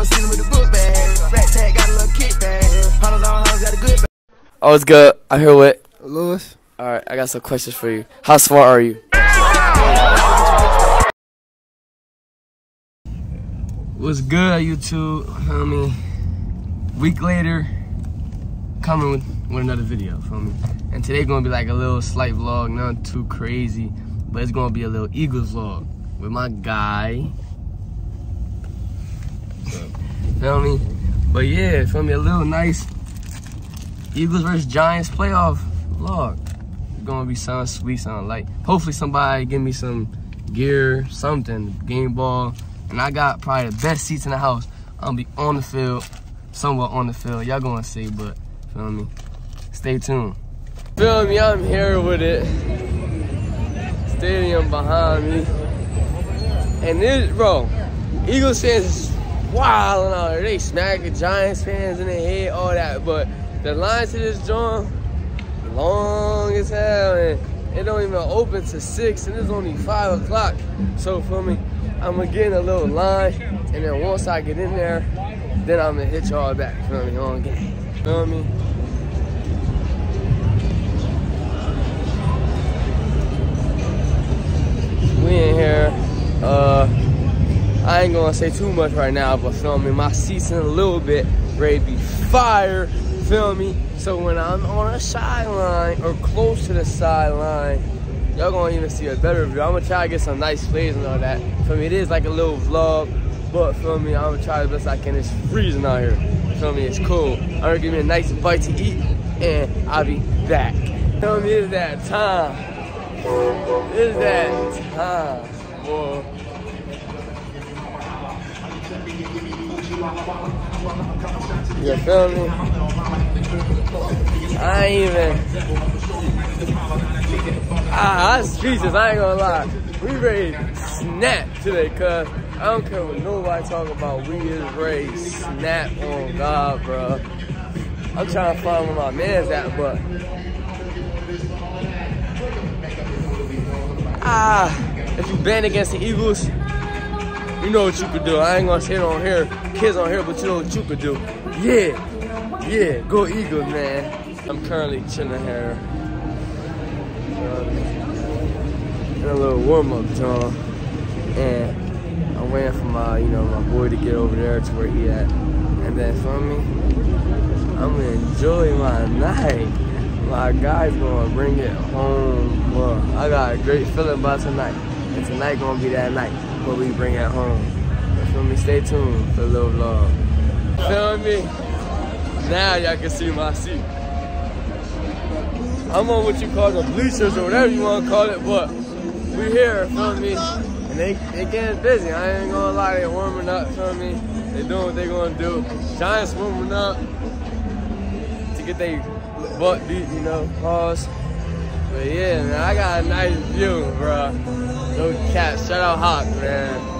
Young season with the book bag. Rat tag got a little kickback. Hunters on hunters got a good bag. Oh, it's good. I hear what? Lewis. All right, I got some questions for you. How smart are you? What's good, YouTube? Feel me? Week later, coming with, with another video. Feel me? And today gonna be like a little slight vlog, not too crazy, but it's gonna be a little Eagles vlog with my guy. Feel me? But yeah, feel me? A little nice Eagles versus Giants playoff vlog. It's gonna be something sweet, something light. Hopefully somebody give me some gear, something, game ball. And I got probably the best seats in the house. I'm gonna be on the field, somewhat on the field. Y'all gonna see, but feel me? Stay tuned. Feel me? I'm here with it. Stadium behind me. And this, bro, Eagles fans is and all. They smacking Giants fans in the head, all that. But the line to this joint, long as hell, and it don't even open to six, and it's only five o'clock. So for me, I'm gonna get in a little line, and then once I get in there, then I'm gonna hit y'all back. Feel me? On game. Feel me? Ain't gonna say too much right now, but feel me, my seat's in a little bit ready to be fire. Feel me? So when I'm on a sideline or close to the sideline, y'all gonna even see a better view. I'm gonna try to get some nice plays and all that. Feel me? It is like a little vlog, but feel me? I'm gonna try the best I can. It's freezing out here. Feel me? It's cool. I'm gonna give me a nice bite to eat, and I'll be back. Feel me? It's that time. It's that time, boy. You feel me? I ain't even. Ah, speechless. I ain't gonna lie. We ready to snap today, cuz I don't care what nobody talk about. We is ready snap on God, bro. I'm trying to find where my man's at, but. Ah, if you band against the Eagles, you know what you could do. I ain't gonna sit on here, kids on here, but you know what you could do. Yeah, yeah, go Eagles, man. I'm currently chilling here. Uh, in a little warm up, John. And I'm waiting for my, you know, my boy to get over there to where he at. And then for me, I'm gonna enjoy my night. My guy's gonna bring it home. Well, I got a great feeling about tonight. And tonight gonna be that night where we bring it home. Feel me? Stay tuned for a little vlog. Feel me? Now y'all can see my seat. I'm on what you call the bleachers or whatever you want to call it, but we here, feel me? And they, they getting busy. I ain't gonna lie, they warming up, feel me? They doing what they gonna do. Giants warming up to get their butt beat, you know, pause. But yeah, man, I got a nice view, bro. No cap. Shout out Hawk, man.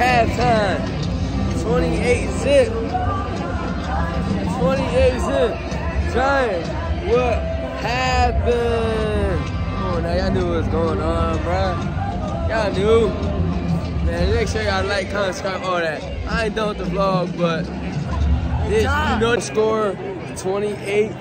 halftime. 28 zip. 28 zip. Giants, what happened? Come on now, y'all knew what was going on, bruh. Y'all knew. Man, make sure y'all like, comment, subscribe, all that. I ain't done with the vlog, but this, you know the score 28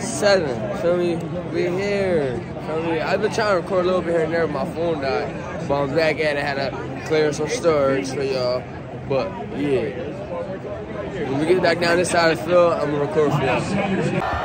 7. Feel me? We here. Feel me? I've been trying to record a little bit here and there, but my phone died bounce back at it, had to clear some storage for y'all. But yeah. When we get back down this side of the field, I'm gonna record for y'all.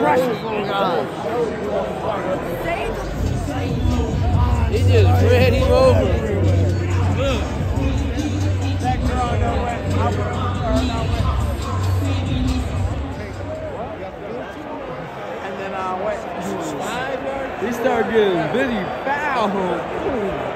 Pressure. Save the he just ran him over. And then I went. He started getting Billy foul.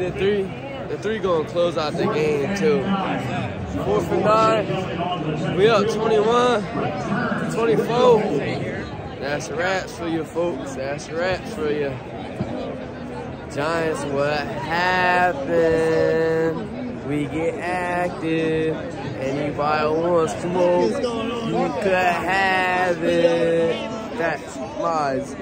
The three. The three gonna close out the game too. Fourth and nine. We up 21, 24. That's a for you folks. That's a for you. Giants, what happened? We get active. Anybody wants smoke, you could have it. That's lies.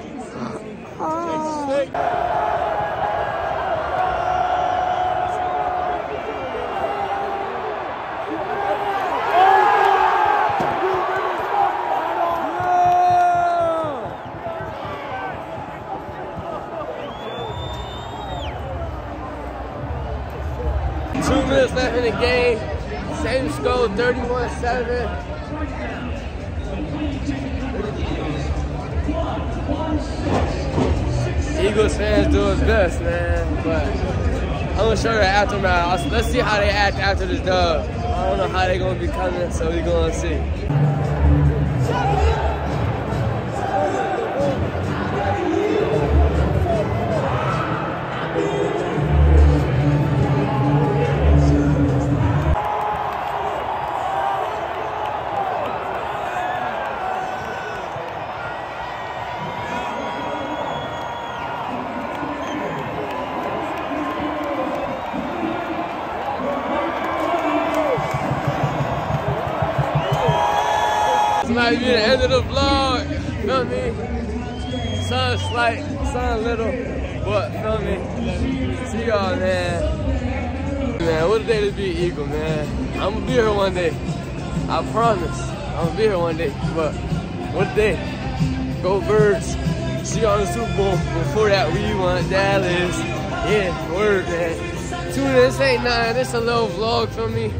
31 7. Eagles fans do his best, man. But I'm gonna show you the aftermath. Let's see how they act after this dub. I don't know how they're gonna be coming, so we're gonna see. Might be the end of the vlog. Feel me? Sun's slight, sun little, but feel me? See y'all, man. Man, what a day to be an Eagle, man. I'm gonna be here one day. I promise. I'm gonna be here one day. But what a day. Go Birds. See y'all in the Super Bowl. Before that, we want Dallas. Yeah, word, man. Tune in. This ain't nothing. This a little vlog for me.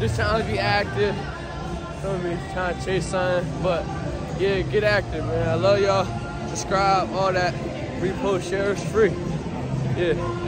Just trying to be active feel me, trying to chase something. But yeah, get active, man. I love y'all. Subscribe, all that. Repost, share, it's free. Yeah.